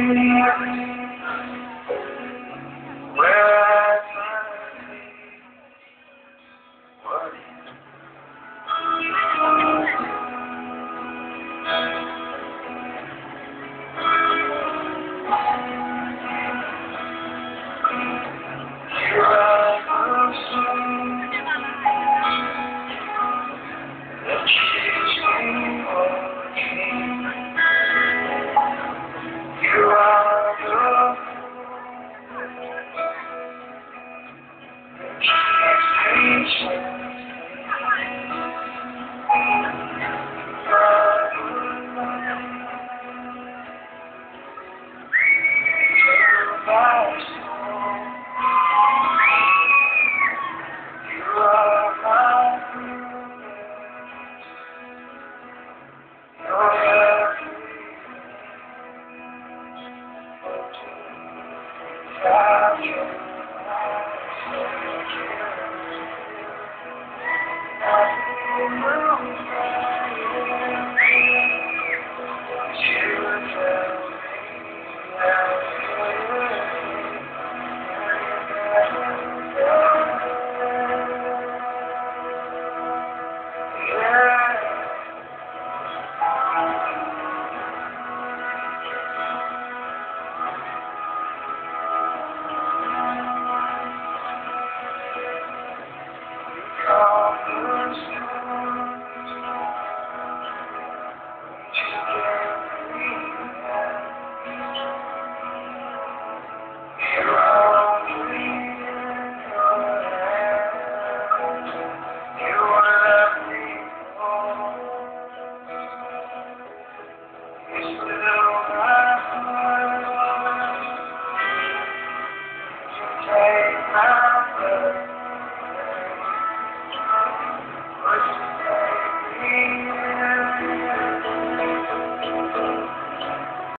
العالمين you are. you. Música